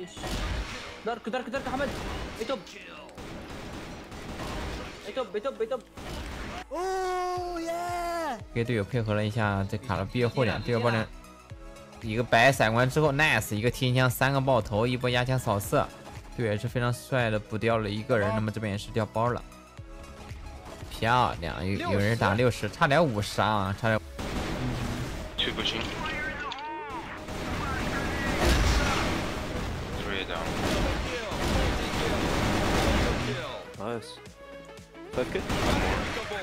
عايش دارك دارك دارك يا حمد اي توب اي توب اي توب اي توب 给队友配合了一下，这卡了毕业后点，队友帮人一个白闪光之后，nice，一个提枪，三个爆头，一波压枪扫射，队友也是非常帅的补掉了一个人，那么这边也是掉包了，漂亮，有有人打六十，差点五十啊，差点。 Two pushing. Three Nice. Five kid?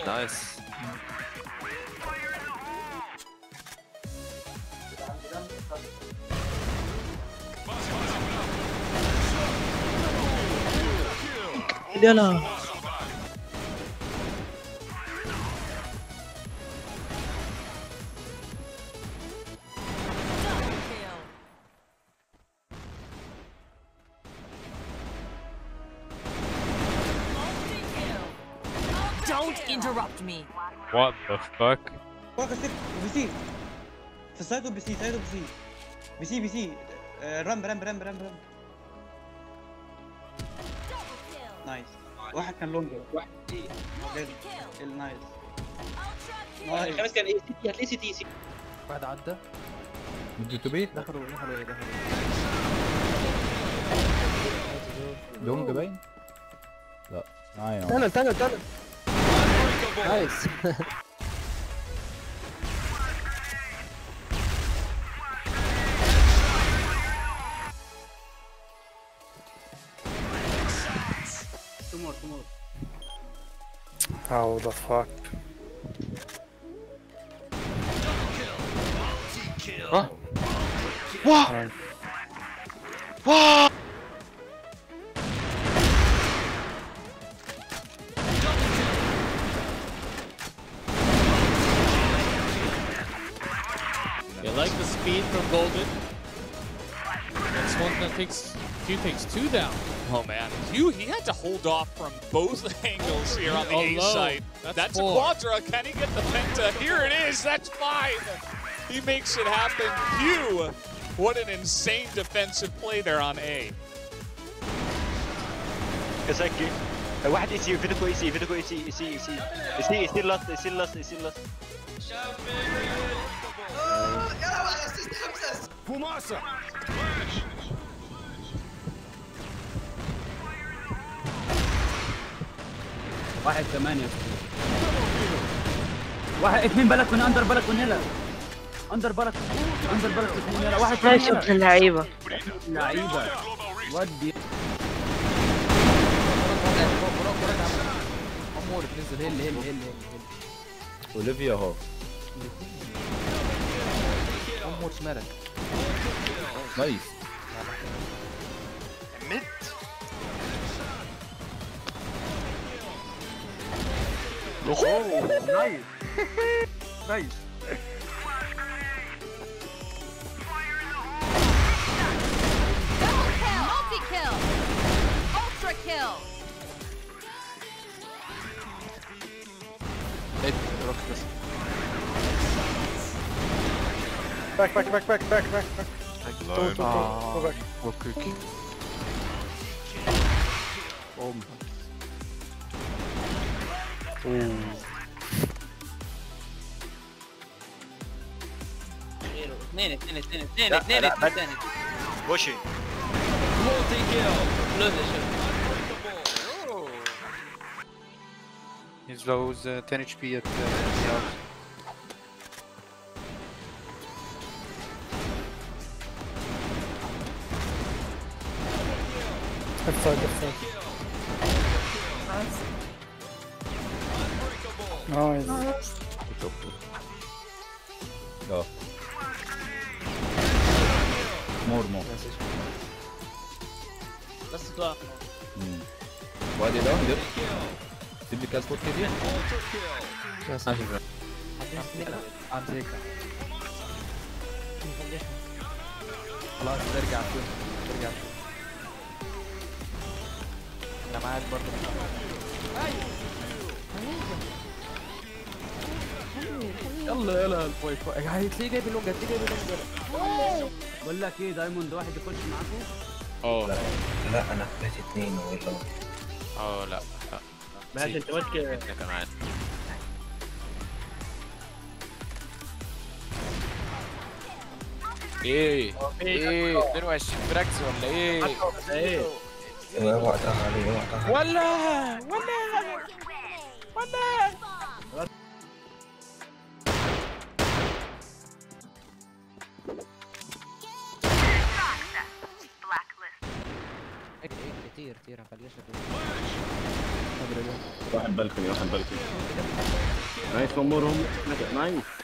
Nice. Dia lah. Don't interrupt me. What the fuck? ستيب بي سي في السايد وبي سي سايد وبي سي بي سي بي سي رمب رمب رمب رمب رمب نايس واحد كان لونج واحد نايس نايس الخامس كان اي سي تي هتلاقي سي تي سي واحد عدى. بدو تو بي دخلوا دخلوا إيه دخلوا. لونج باين؟ لا. معايا تنل تنل تنل. Nice. How the fuck? Huh? What? What? speed from Golden. This one that takes few takes two down. Oh man, Hugh, he had to hold off from both angles here on the A Although, side. that's That's, a four. quadra. Can he get the penta? Here it is. That's five. He makes it happen. Hugh, what an insane defensive play there on A. كسكي واحد اي سي فيديكو اي سي فيديكو اي سي اي سي اي سي اي سي اي سي لاست لاست واحد ثمانية. واحد اثنين بلك من اندر بلك من اندر بلك اندر بلك من واحد ثمانية. ابن اللعيبة لعيبة. ودي امور تنزل هيل هيل هيل هيل اوليفيا One more medic. Nice. Mid. Oh, nice. nice. Kill. Ultra kill! Hey, rock this. Back, back, back, back, back, back, back. Go, go, go, go, go back. Ah, go quick. Oh, Bomb. Ooh. Nene, nene, nene, nene, nene, nene. Pushing. Multi-kill. Blood the shot. He's low, uh, 10 HP at uh, the uh, motherfucker. Nossa. Nossa. Puta Ó. Mormon. Tá situado. Hum. Pode dar, deu. Duplicado por que dia? Mensagem, velho. ADK. Lá, obrigado. Obrigado. أنا معاك برضه. يلا يلا الفاي فاي هتلاقيه جايب اللونج هتلاقيه جايب اللونج بقول لك إيه دايموند واحد يخش معاكم؟ أوه. لا. أنا خليت اثنين ولا أوه لا. لا ماشي انت ماسك إحنا كمان إيه؟ إيه؟ 22 براكس ولا إيه؟ إيه؟ اوعى تقع علي اوعى تقع ولا ولا ولا كتير واحد واحد نايس امورهم نايس